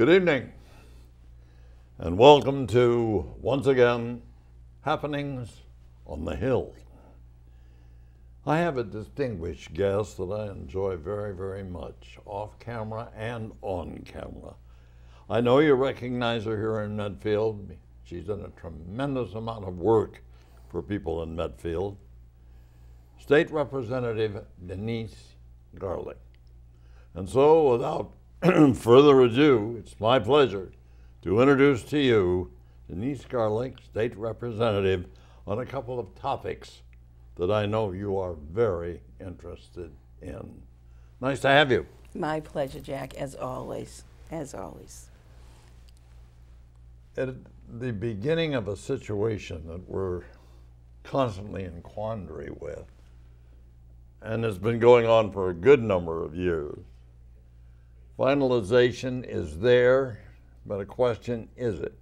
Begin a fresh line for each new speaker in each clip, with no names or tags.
Good evening, and welcome to, once again, Happenings on the Hill. I have a distinguished guest that I enjoy very, very much, off camera and on camera. I know you recognize her here in Medfield. She's done a tremendous amount of work for people in Medfield. State Representative Denise Garlick. And so, without further ado, it's my pleasure to introduce to you Denise Garlick, State Representative, on a couple of topics that I know you are very interested in. Nice to have you.
My pleasure, Jack, as always. As always.
At the beginning of a situation that we're constantly in quandary with, and it's been going on for a good number of years, Finalization is there, but a question is it?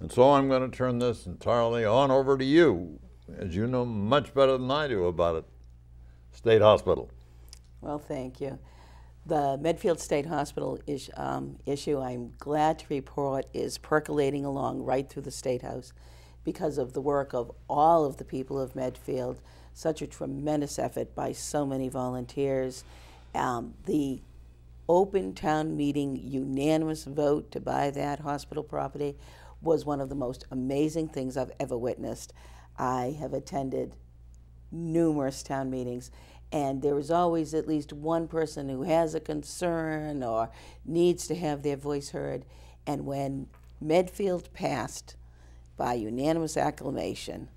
And so I'm going to turn this entirely on over to you, as you know much better than I do about it. State Hospital.
Well, thank you. The Medfield State Hospital is, um, issue, I'm glad to report, is percolating along right through the State House because of the work of all of the people of Medfield. Such a tremendous effort by so many volunteers. Um, the open town meeting unanimous vote to buy that hospital property was one of the most amazing things I've ever witnessed. I have attended numerous town meetings, and there is always at least one person who has a concern or needs to have their voice heard. And when Medfield passed by unanimous acclamation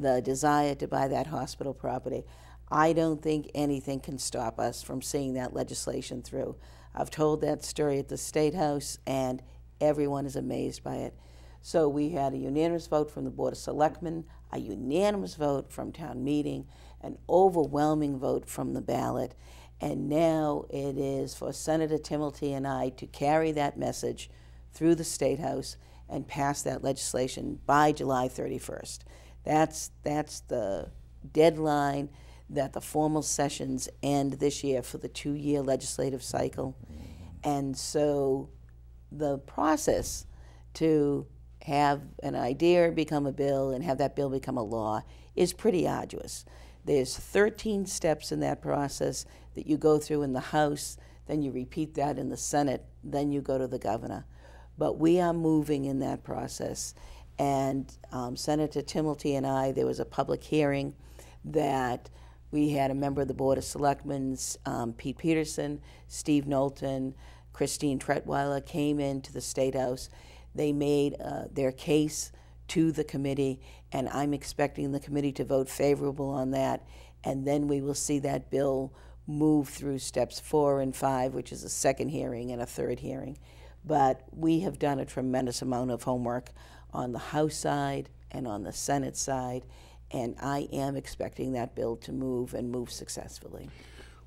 the desire to buy that hospital property, I don't think anything can stop us from seeing that legislation through. I've told that story at the State House, and everyone is amazed by it. So we had a unanimous vote from the Board of Selectmen, a unanimous vote from town meeting, an overwhelming vote from the ballot, and now it is for Senator Timilty and I to carry that message through the State House and pass that legislation by July 31st. That's, that's the deadline that the formal sessions end this year for the two year legislative cycle. And so the process to have an idea become a bill and have that bill become a law is pretty arduous. There's 13 steps in that process that you go through in the House, then you repeat that in the Senate, then you go to the governor. But we are moving in that process. And um, Senator Timilty and I, there was a public hearing that we had a member of the Board of Selectmen, um, Pete Peterson, Steve Knowlton, Christine Tretweiler came into the State House. They made uh, their case to the committee, and I'm expecting the committee to vote favorable on that. And then we will see that bill move through steps four and five, which is a second hearing and a third hearing. But we have done a tremendous amount of homework on the House side and on the Senate side and I am expecting that bill to move and move successfully.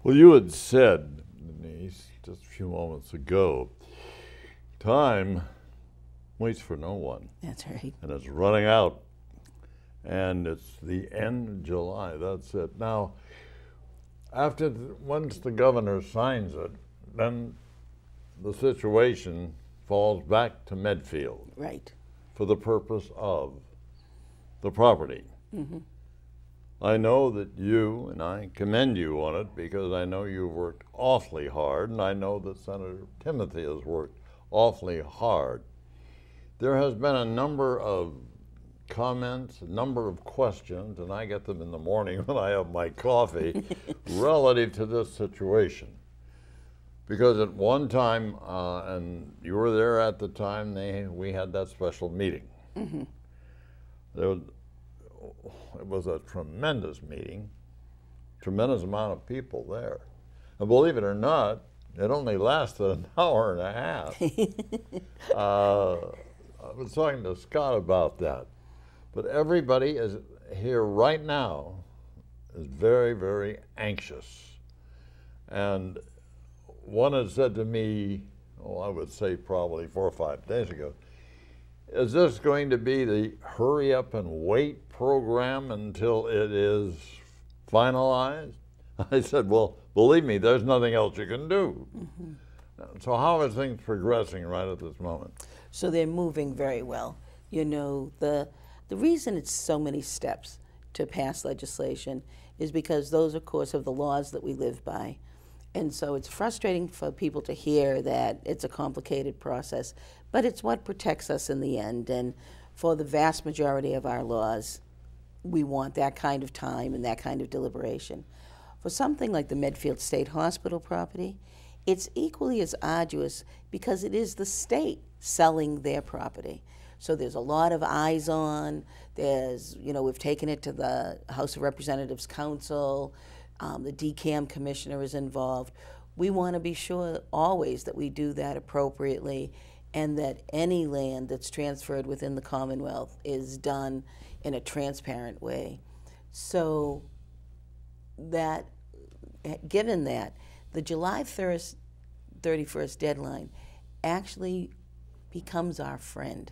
Well, you had said, Denise, just a few moments ago, time waits for no one.
That's right.
And it's running out. And it's the end of July. That's it. Now, after the, once the governor signs it, then the situation falls back to Medfield.
Right.
For the purpose of the property. Mm-hmm. I know that you, and I commend you on it because I know you've worked awfully hard, and I know that Senator Timothy has worked awfully hard. There has been a number of comments, a number of questions, and I get them in the morning when I have my coffee, relative to this situation. Because at one time, uh, and you were there at the time, they, we had that special meeting. Mm-hmm. There, it was a tremendous meeting, tremendous amount of people there. And believe it or not, it only lasted an hour and a half. uh, I was talking to Scott about that. But everybody is here right now is very, very anxious. And one had said to me, oh, I would say probably four or five days ago, is this going to be the hurry up and wait program until it is finalized? I said, Well, believe me, there's nothing else you can do. Mm-hmm. so how are things progressing right at this moment?
So they're moving very well. You know, the the reason it's so many steps to pass legislation is because those, of course, are the laws that we live by. And so it's frustrating for people to hear that it's a complicated process, but it's what protects us in the end. And for the vast majority of our laws, we want that kind of time and that kind of deliberation. For something like the Medfield State Hospital property, it's equally as arduous because it is the state selling their property. So there's a lot of eyes on. There's, you know, we've taken it to the House of Representatives Counsel. Um, the DCAM commissioner is involved. We want to be sure always that we do that appropriately and that any land that's transferred within the Commonwealth is done in a transparent way. So that, given that, the July 1st, 31st deadline actually becomes our friend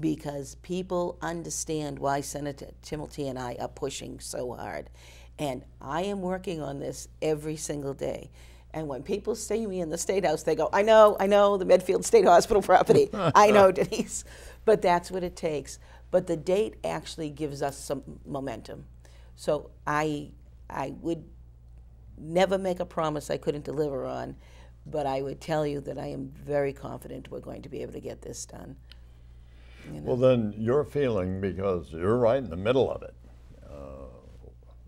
because people understand why Senator Timilty and I are pushing so hard. And I am working on this every single day. And when people see me in the State House, they go, I know, I know, the Medfield State Hospital property. I know, Denise. But that's what it takes. But the date actually gives us some momentum. So I, I would never make a promise I couldn't deliver on, but I would tell you that I am very confident we're going to be able to get this done.
You know? Well, then you're feeling, because you're right in the middle of it, uh,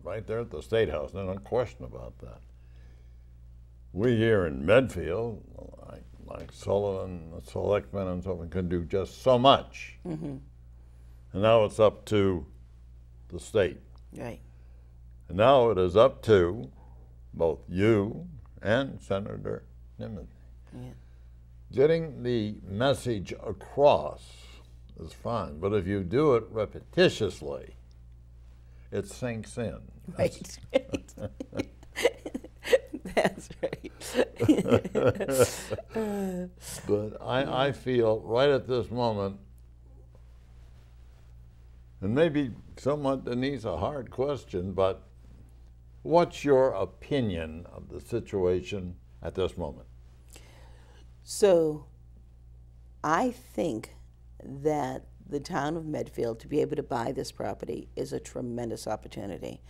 right there at the State House, no question about that. We here in Medfield, like, like Sullivan, the selectmen and so on, can do just so much. Mm-hmm. And now it's up to the state.
Right.
And now it is up to both you and Senator Timilty. Yeah. Getting the message across is fine, but if you do it repetitiously, it sinks in.
Right. That's right.
but I, I feel right at this moment, and maybe somewhat, Denise, a hard question, but what's your opinion of the situation at this moment?
So, I think that the town of Medfield to be able to buy this property is a tremendous opportunity.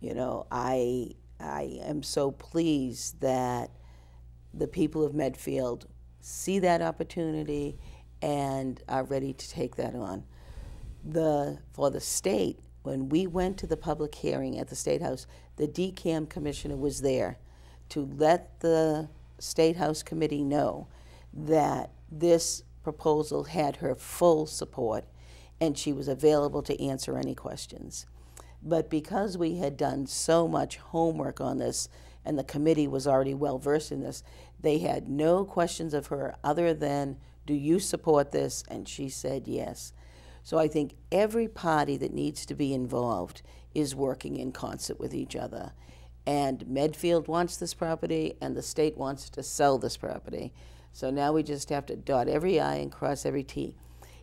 You know, I I am so pleased that the people of Medfield see that opportunity and are ready to take that on. The for the state, when we went to the public hearing at the State House, the DCAM commissioner was there to let the State House committee know that this proposal had her full support and she was available to answer any questions. But because we had done so much homework on this and the committee was already well versed in this, they had no questions of her other than, Do you support this? And she said yes. So I think every party that needs to be involved is working in concert with each other. And Medfield wants this property, and the state wants to sell this property. So now we just have to dot every I and cross every T.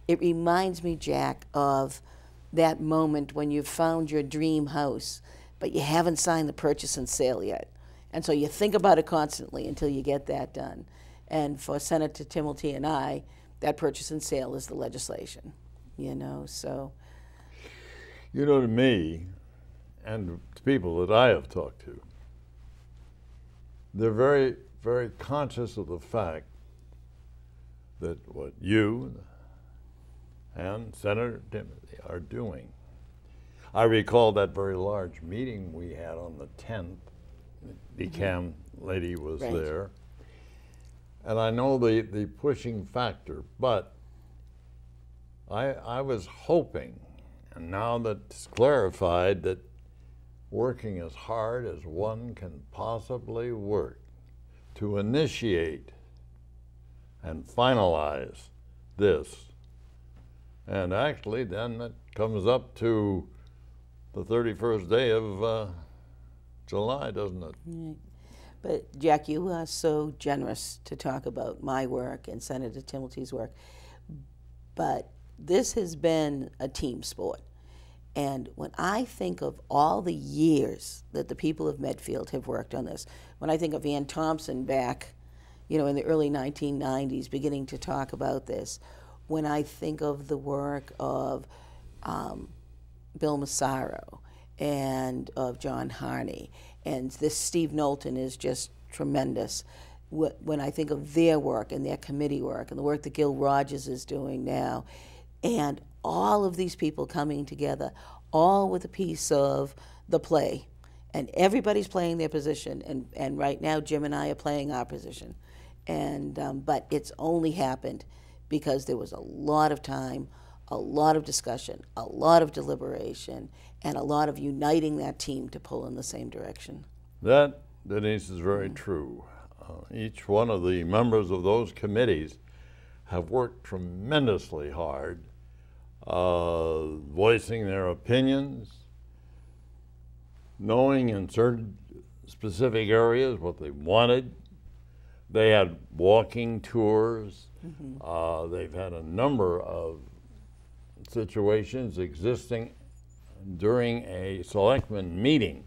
It reminds me, Jack, of that moment when you've found your dream house, but you haven't signed the purchase and sale yet. And so you think about it constantly until you get that done. And for Senator Timilty and I, that purchase and sale is the legislation, you know, so.
You know, to me, and to people that I have talked to, they're very, very conscious of the fact that what you and Senator Timilty are doing. I recall that very large meeting we had on the 10th. The mm-hmm. CAM lady was right. there. And I know the, the pushing factor, but I, I was hoping, and now that it's clarified, that working as hard as one can possibly work to initiate and finalize this. And actually, then it comes up to the 31st day of uh, July, doesn't it?
Right. But Jack, you are so generous to talk about my work and Senator Timilty's work. But this has been a team sport. And when I think of all the years that the people of Medfield have worked on this, when I think of Ann Thompson back you know, in the early 1990s, beginning to talk about this. When I think of the work of um, Bill Massaro and of John Harney, and this Steve Knowlton is just tremendous. When I think of their work and their committee work and the work that Gil Rogers is doing now, and all of these people coming together, all with a piece of the play, and everybody's playing their position. And, and right now, Jim and I are playing our position. And um, but it's only happened because there was a lot of time, a lot of discussion, a lot of deliberation, and a lot of uniting that team to pull in the same direction.
That, Denise, is very true. Uh, each one of the members of those committees have worked tremendously hard, uh, voicing their opinions, knowing in certain specific areas what they wanted. They had walking tours. Uh, they've had a number of situations existing during a selectman meeting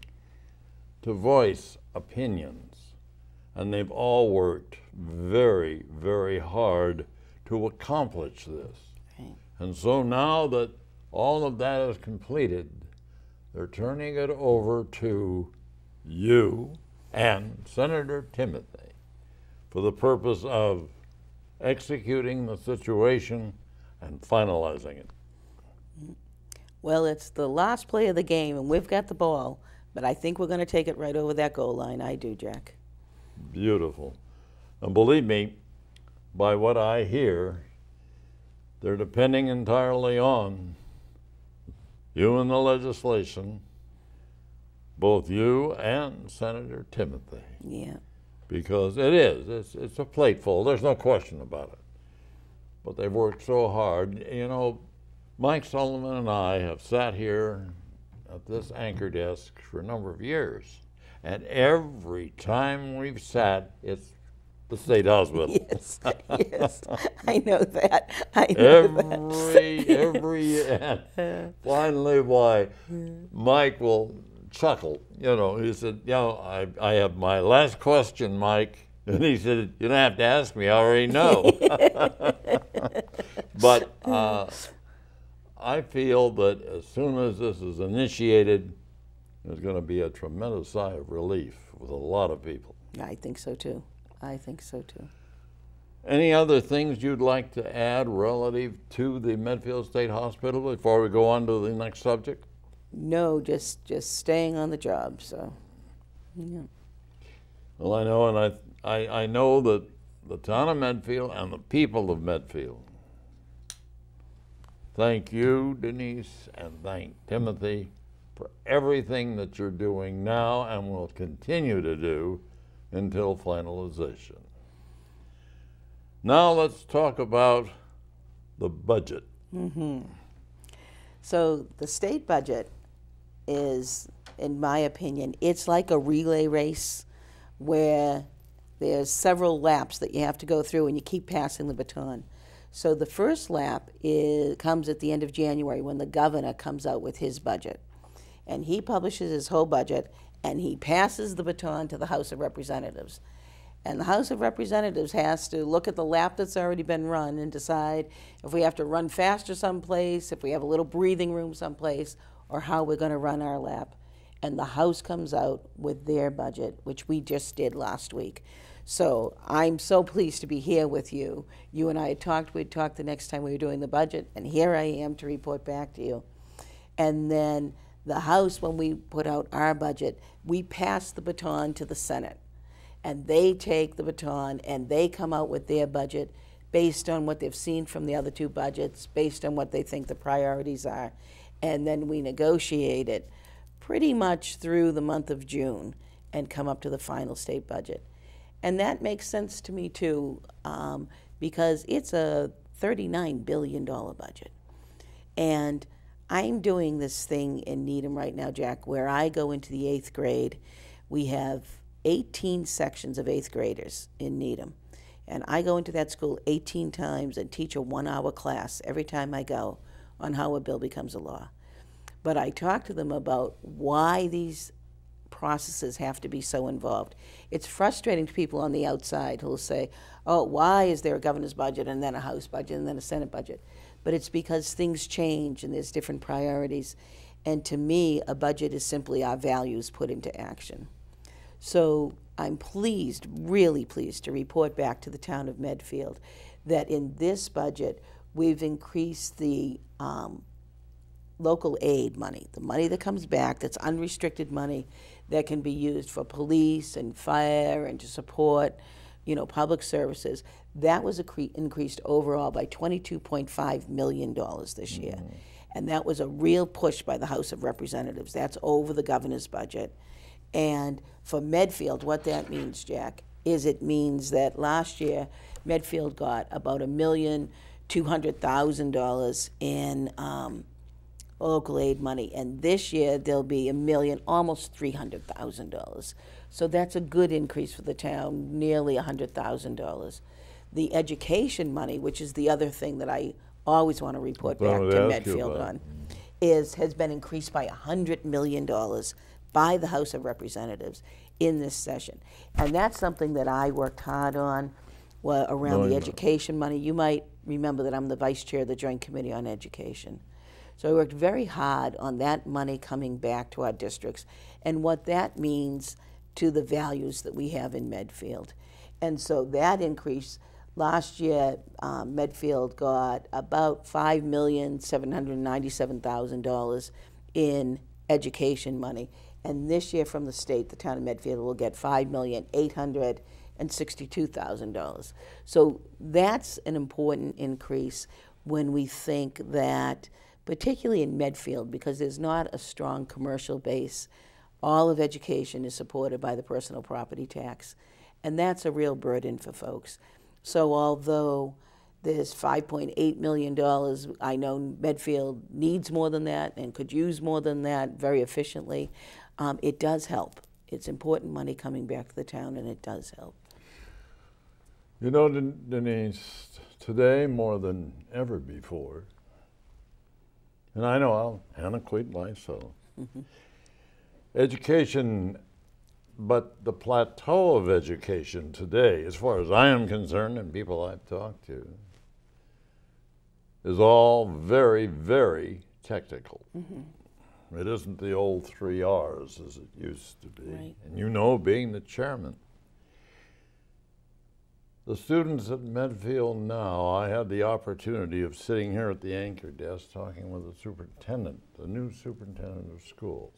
to voice opinions. And they've all worked very, very hard to accomplish this.
Right.
And so now that all of that is completed, they're turning it over to you and Senator Timothy for the purpose of executing the situation and finalizing it.
Well, it's the last play of the game, and we've got the ball, but I think we're going to take it right over that goal line. I do, Jack.
Beautiful. And believe me, by what I hear, they're depending entirely on you and the legislation, both you and Senator Timothy,
Yeah.
Because it is, it's, it's a plateful, there's no question about it. But they've worked so hard. You know, Mike Sullivan and I have sat here at this anchor desk for a number of years. And every time we've sat, it's the state hospital.
Yes. yes. I know that. I know that.
every every and finally why Mike will chuckle. You know, he said, you know, I, I have my last question, Mike. And he said, You don't have to ask me, I already know. but uh, I feel that as soon as this is initiated, there's going to be a tremendous sigh of relief with a lot of people.
I think so too. I think so too.
Any other things you'd like to add relative to the Medfield State Hospital before we go on to the next subject?
No, just just staying on the job. So, yeah.
Well, I know, and I, I, I know that the town of Medfield and the people of Medfield thank you, Denise, and thank Timothy for everything that you're doing now and will continue to do until finalization. Now let's talk about the budget. Mm -hmm.
So the state budget is, in my opinion, it's like a relay race where there's several laps that you have to go through and you keep passing the baton. So the first lap is, comes at the end of January when the governor comes out with his budget. And he publishes his whole budget and he passes the baton to the House of Representatives. And the House of Representatives has to look at the lap that's already been run and decide if we have to run faster someplace, if we have a little breathing room someplace, or how we're going to run our lab. And the House comes out with their budget, which we just did last week. So I'm so pleased to be here with you. You and I had talked, we'd talked the next time we were doing the budget, and here I am to report back to you. And then the House, when we put out our budget, we pass the baton to the Senate. And they take the baton and they come out with their budget based on what they've seen from the other two budgets, based on what they think the priorities are. And then we negotiate it pretty much through the month of June and come up to the final state budget. And that makes sense to me too, um, because it's a $39 billion budget. And I'm doing this thing in Needham right now, Jack, where I go into the eighth grade. We have 18 sections of eighth graders in Needham. And I go into that school 18 times and teach a one hour class every time I go on how a bill becomes a law. But I talk to them about why these processes have to be so involved. It's frustrating to people on the outside who'll say, oh, why is there a governor's budget and then a House budget and then a Senate budget? But it's because things change and there's different priorities. And to me, a budget is simply our values put into action. So I'm pleased, really pleased, to report back to the town of Medfield that in this budget, we've increased the um, local aid money, the money that comes back, that's unrestricted money that can be used for police and fire and to support, you know, public services. That was increased overall by $22.5 million this year. And that was a real push by the House of Representatives. That's over the governor's budget. And for Medfield, what that means, Jack, is it means that last year Medfield got about a million two hundred thousand dollars in um, local aid money, and this year there'll be a million, almost three hundred thousand dollars. So that's a good increase for the town, nearly a hundred thousand dollars. The education money, which is the other thing that I always want to report back to Medfield on, is has been increased by hundred million dollars by the House of Representatives in this session, and that's something that I worked hard on. Around
Knowing
the education money, you might remember that I'm the vice chair of the Joint Committee on Education. So I worked very hard on that money coming back to our districts and what that means to the values that we have in Medfield. And so that increase, last year, um, Medfield got about five million seven hundred ninety-seven thousand dollars in education money. And this year from the state, the town of Medfield will get five million eight hundred and sixty-two thousand dollars. So that's an important increase when we think that, particularly in Medfield, because there's not a strong commercial base, all of education is supported by the personal property tax. And that's a real burden for folks. So although there's $5.8 million, I know Medfield needs more than that and could use more than that very efficiently. Um, it does help. It's important money coming back to the town, and it does help.
You know, Denise, today more than ever before, and I know I'll antiquate myself, mm-hmm. education, but the plateau of education today, as far as I am concerned and people I've talked to, is all very, very technical. Mm-hmm. It isn't the old three R's as it used to be.
Right.
And you know, being the chairman, the students at Medfield now, I had the opportunity of sitting here at the anchor desk talking with the superintendent, the new superintendent of schools,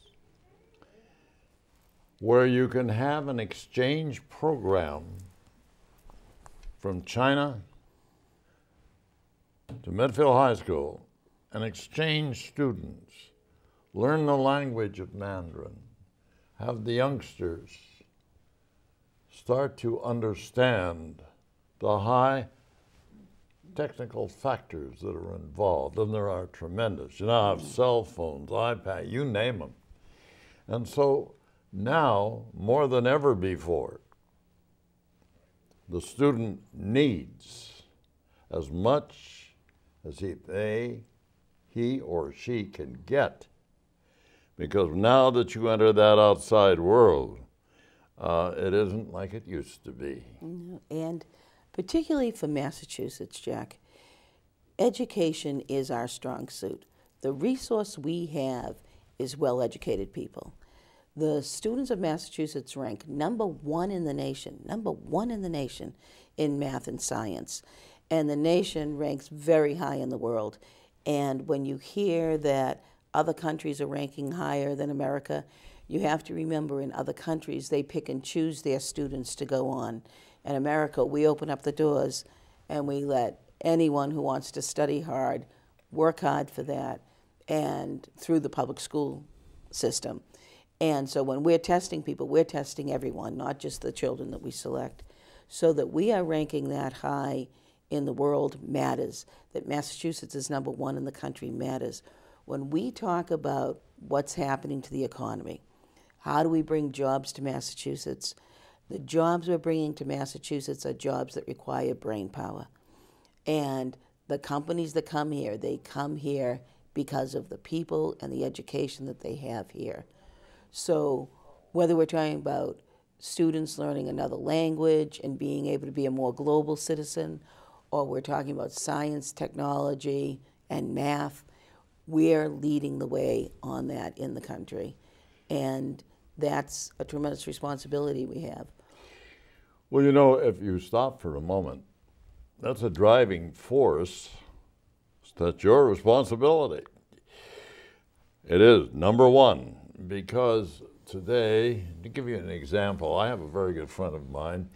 where you can have an exchange program from China to Medfield High School and exchange students, learn the language of Mandarin, have the youngsters start to understand the high technical factors that are involved, and there are tremendous. You now have cell phones, iPad, you name them. And so now, more than ever before, the student needs as much as he, they, he or she can get. Because now that you enter that outside world, uh, it isn't like it used to be.
And particularly for Massachusetts, Jack, education is our strong suit. The resource we have is well educated people. The students of Massachusetts rank number one in the nation, number one in the nation in math and science. And the nation ranks very high in the world. And when you hear that other countries are ranking higher than America, you have to remember in other countries they pick and choose their students to go on. In America, we open up the doors and we let anyone who wants to study hard work hard for that and through the public school system. And so when we're testing people, we're testing everyone, not just the children that we select. So that we are ranking that high in the world matters, that Massachusetts is number one in the country matters. When we talk about what's happening to the economy, how do we bring jobs to Massachusetts? The jobs we're bringing to Massachusetts are jobs that require brain power. And the companies that come here, they come here because of the people and the education that they have here. So whether we're talking about students learning another language and being able to be a more global citizen, or we're talking about science, technology, and math, we're leading the way on that in the country. And that's a tremendous responsibility we have.
Well, you know, if you stop for a moment, that's a driving force. That's your responsibility. It is, number one, because today, to give you an example, I have a very good friend of mine,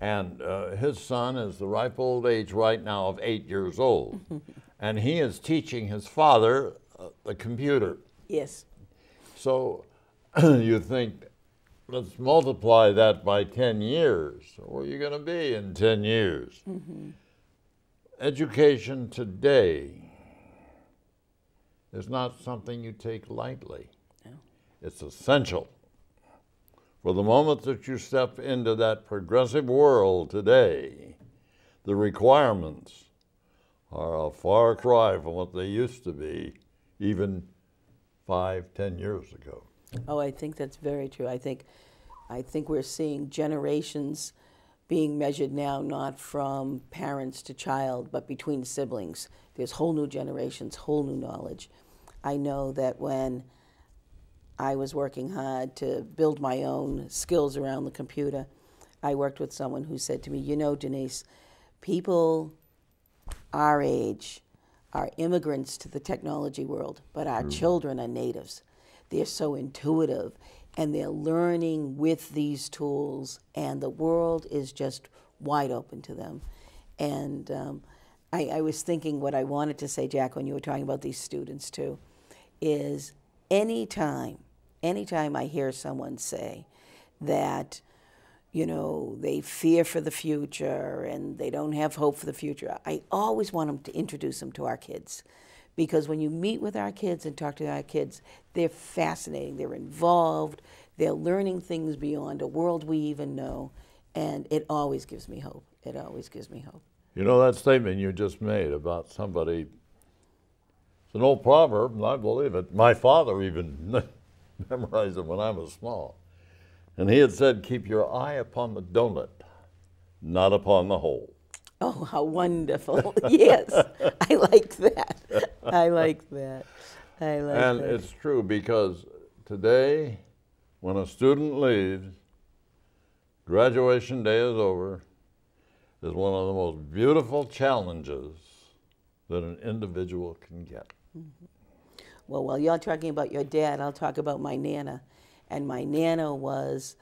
and uh, his son is the ripe old age right now of eight years old. and he is teaching his father uh, the computer.
Yes.
So you think, let's multiply that by 10 years. Where are you going to be in 10 years? Mm-hmm. Education today is not something you take lightly. No. It's essential. For the moment that you step into that progressive world today, the requirements are a far cry from what they used to be even five, ten years ago.
Oh, I think that's very true. I think, I think we're seeing generations being measured now not from parents to child, but between siblings. There's whole new generations, whole new knowledge. I know that when I was working hard to build my own skills around the computer, I worked with someone who said to me, You know, Denise, people our age are immigrants to the technology world, but our mm. children are natives. They're so intuitive and they're learning with these tools, and the world is just wide open to them. And um, I, I was thinking what I wanted to say, Jack, when you were talking about these students too, is anytime, anytime I hear someone say that you know, they fear for the future and they don't have hope for the future. I always want them to introduce them to our kids because when you meet with our kids and talk to our kids, they're fascinating, they're involved, they're learning things beyond a world we even know, and it always gives me hope. It always gives me hope.
You know that statement you just made about somebody, it's an old proverb, and I believe it. My father even memorized it when I was small. And he had said, Keep your eye upon the donut, not upon the hole.
Oh, how wonderful. yes, I like that. I like that. I like
and
that.
it's true because today, when a student leaves, graduation day is over, is one of the most beautiful challenges that an individual can get. Mm-hmm.
Well, while you're talking about your dad, I'll talk about my Nana and my nana was,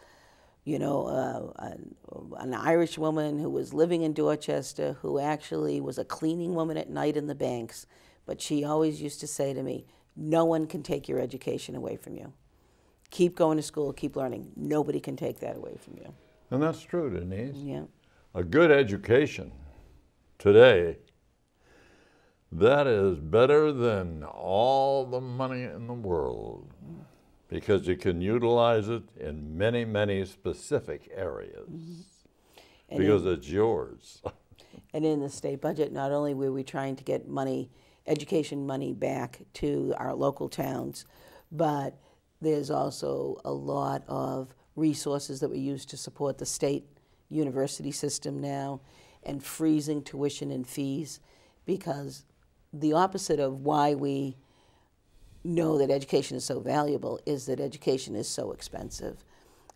you know, uh, an, an Irish woman who was living in Dorchester, who actually was a cleaning woman at night in the banks. But she always used to say to me, "No one can take your education away from you. Keep going to school, keep learning. Nobody can take that away from you."
And that's true, Denise.
Yeah.
A good education today that is better than all the money in the world because you can utilize it in many, many specific areas mm-hmm. because in, it's yours.
and in the state budget, not only were we trying to get money, education money back to our local towns, but there's also a lot of resources that we use to support the state university system now and freezing tuition and fees because the opposite of why we know that education is so valuable is that education is so expensive.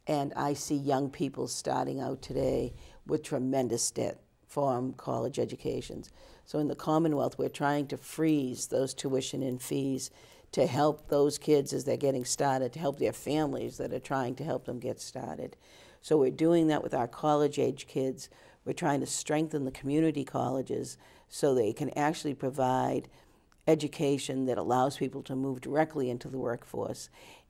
And I see young people starting out today with tremendous debt from college educations. So in the Commonwealth, we're trying to freeze those tuition and fees to help those kids as they're getting started, to help their families that are trying to help them get started. So we're doing that with our college age kids. We're trying to strengthen the community colleges so they can actually provide education that allows people to move directly into the workforce.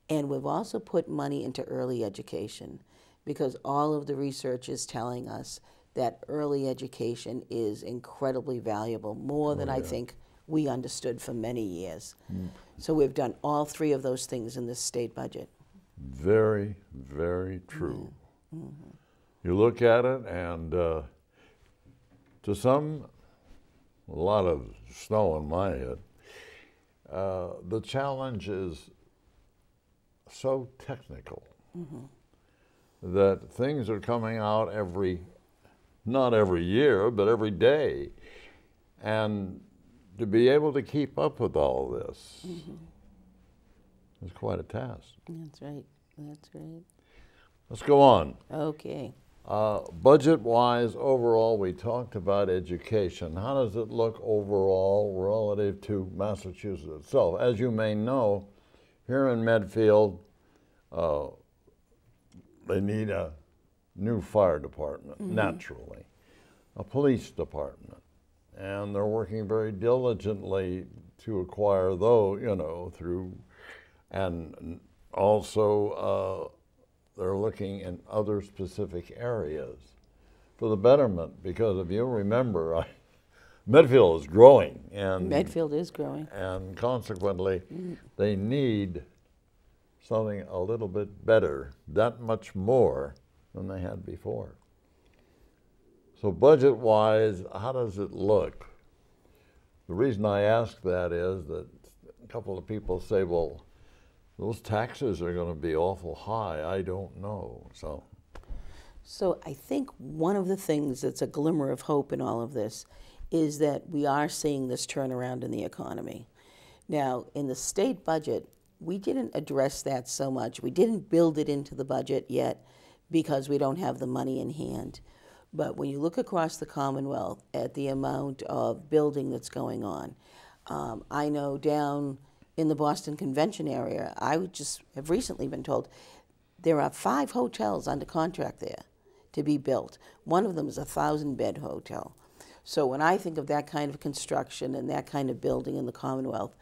And we've also put money into early education because all of the research is telling us that early education is incredibly valuable, more than oh, yeah. I think we understood for many years. Mm. So we've done all three of those things in this state budget.
Very, very true. Mm-hmm. You look at it, and uh, to some, a lot of snow in my head. Uh, the challenge is so technical. that things are coming out every, not every year, but every day. And to be able to keep up with all this is quite a task.
That's right. That's right.
Let's go on.
Okay.
Uh, budget-wise, overall, we talked about education. How does it look overall relative to Massachusetts itself? As you may know, here in Medfield, uh, they need a new fire department, naturally, a police department, and they're working very diligently to acquire those, you know, through, and also uh, they're looking in other specific areas for the betterment. Because if you remember, I, Medfield is growing, and
Medfield is growing.
and consequently, mm-hmm. they need something a little bit better, that much more than they had before. So, budget wise, how does it look? The reason I ask that is that a couple of people say, well, those taxes are going to be awful high. I don't know. So,
So I think one of the things that's a glimmer of hope in all of this is that we are seeing this turnaround in the economy. Now, in the state budget, we didn't address that so much. We didn't build it into the budget yet because we don't have the money in hand. But when you look across the Commonwealth at the amount of building that's going on, um, I know down in the Boston Convention area, I would just have recently been told there are five hotels under contract there to be built. One of them is a thousand bed hotel. So when I think of that kind of construction and that kind of building in the Commonwealth,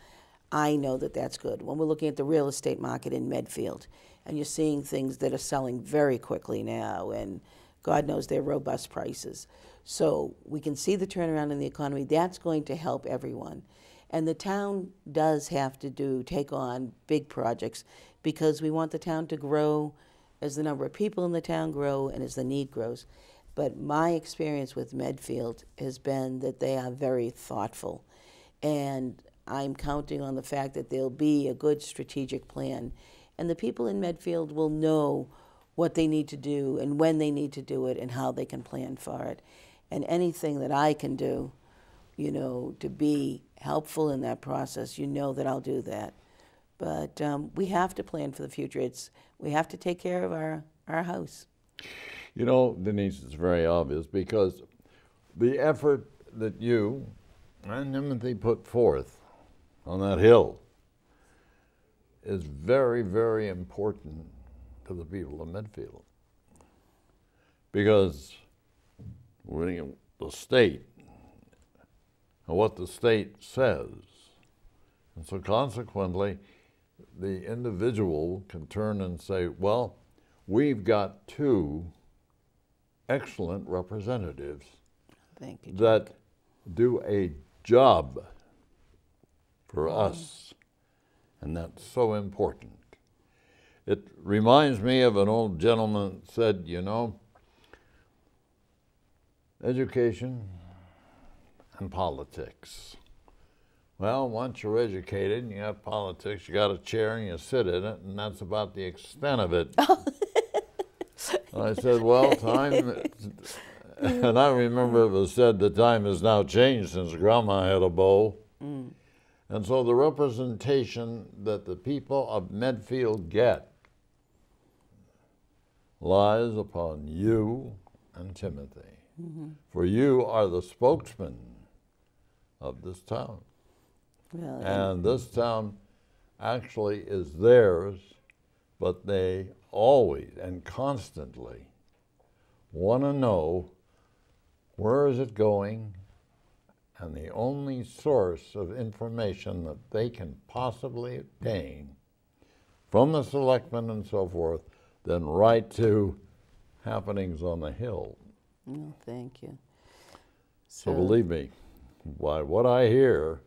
I know that that's good. When we're looking at the real estate market in Medfield, and you're seeing things that are selling very quickly now, and God knows they're robust prices. So we can see the turnaround in the economy. That's going to help everyone. And the town does have to do take on big projects because we want the town to grow as the number of people in the town grow and as the need grows. But my experience with Medfield has been that they are very thoughtful. And I'm counting on the fact that there'll be a good strategic plan. And the people in Medfield will know what they need to do and when they need to do it and how they can plan for it. And anything that I can do, you know, to be helpful in that process, you know that I'll do that. But um, we have to plan for the future. It's we have to take care of our, our house.
you know, Denise, it's very obvious because the effort that you and Timothy put forth on that hill is very, very important to the people of Medfield. Because we, the state, and what the state says, and so consequently, the individual can turn and say, well, we've got two excellent representatives
you.
that do a job for us, and that's so important. It reminds me of an old gentleman that said, you know, education and politics. Well, once you're educated and you have politics, you got a chair and you sit in it, and that's about the extent of it. Oh. I said, well, time, and I remember it was said the time has now changed since Grandma had a beau. Mm. And so the representation that the people of Medfield get lies upon you and Timothy. Mm-hmm. For you are the spokesman of this town.
Well, and-
this town actually is theirs, but they always and constantly want to know where is it going and the only source of information that they can possibly obtain from the selectmen and so forth, then right to happenings on the hill.
oh, thank you.
So believe me, by what I hear,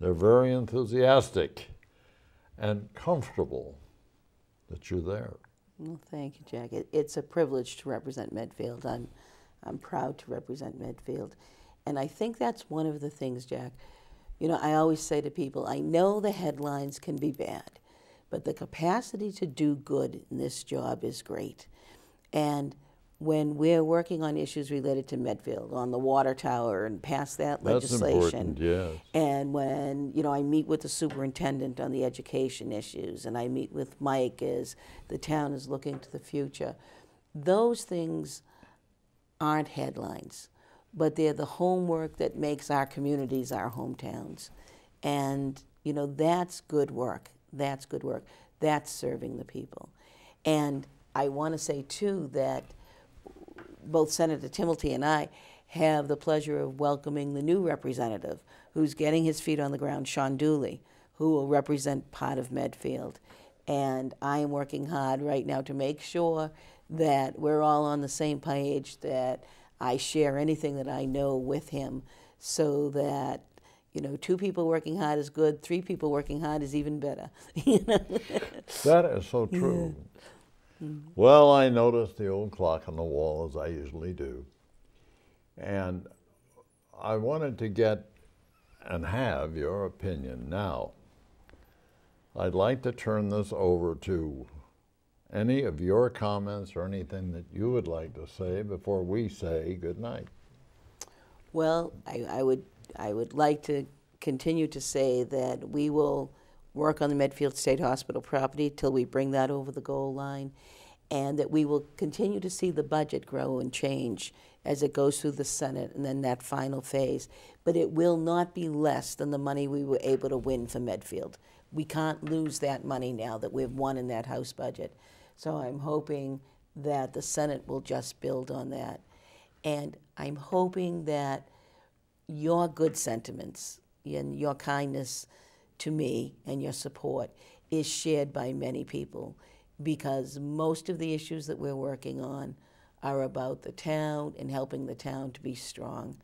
they're very enthusiastic and comfortable that you're there.
Well, thank you, Jack. It, it's a privilege to represent Medfield. I'm, I'm proud to represent Medfield. And I think that's one of the things, Jack. You know, I always say to people, I know the headlines can be bad, but the capacity to do good in this job is great. And when we're working on issues related to Medfield, on the water tower and pass that
That's
legislation.
important, yes.
And when, you know, I meet with the superintendent on the education issues, and I meet with Mike as the town is looking to the future, those things aren't headlines, but they're the homework that makes our communities our hometowns. And, you know, that's good work. That's good work. That's serving the people. And I want to say, too, that both Senator Timilty and I have the pleasure of welcoming the new representative who's getting his feet on the ground, Shawn Dooley, who will represent part of Medfield. And I am working hard right now to make sure that we're all on the same page, that I share anything that I know with him so that you know, two people working hard is good, three people working hard is even better. you know?
That is so true. Well, I noticed the old clock on the wall as I usually do. And I wanted to get and have your opinion now. I'd like to turn this over to any of your comments or anything that you would like to say before we say good night.
Well, I, I would I would like to continue to say that we will work on the Medfield State Hospital property till we bring that over the goal line, and that we will continue to see the budget grow and change as it goes through the Senate and then that final phase. But it will not be less than the money we were able to win for Medfield. We can't lose that money now that we've won in that House budget. So I'm hoping that the Senate will just build on that. And I'm hoping that your good sentiments and your kindness to me and your support is shared by many people because most of the issues that we're working on are about the town and helping the town to be strong.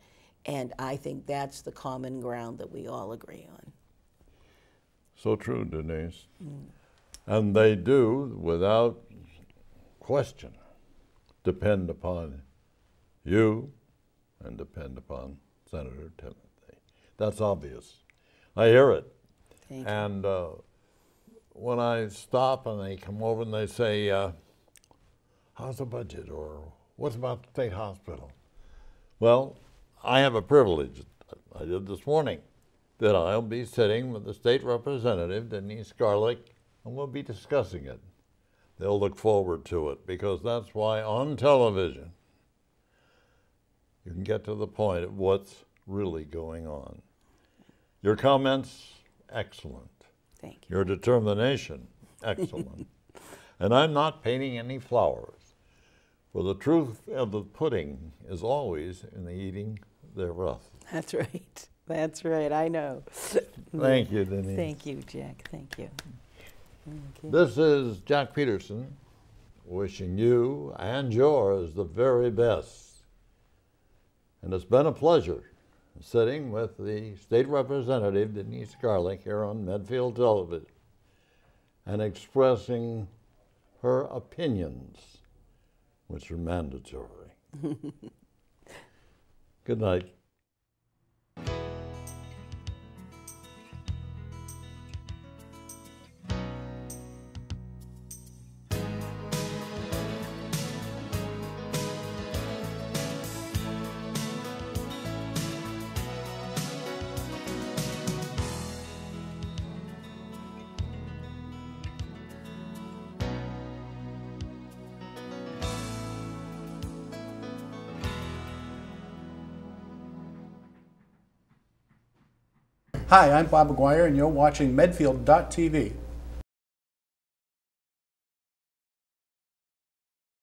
And I think that's the common ground that we all agree on.
So true, Denise. Mm. And they do, without question, depend upon you and depend upon Senator Timilty. That's obvious. I hear it. And uh, when I stop and they come over and they say, uh, How's the budget? or What's about the state hospital? Well, I have a privilege, I did this morning, that I'll be sitting with the state representative, Denise Garlick, and we'll be discussing it. They'll look forward to it because that's why on television you can get to the point of what's really going on. Your comments, excellent.
Thank you.
Your determination, excellent. and I'm not painting any flowers. For the truth of the pudding is always in the eating thereof.
That's right. That's right. I know.
Thank you, Denise.
Thank you, Jack. Thank you. Thank you.
This is Jack Peterson wishing you and yours the very best. And it's been a pleasure sitting with the state representative, Denise Garlick, here on Medfield Television and expressing her opinions, which are mandatory. Good night.
Hi, I'm Bob McGuire, and you're watching Medfield.tv.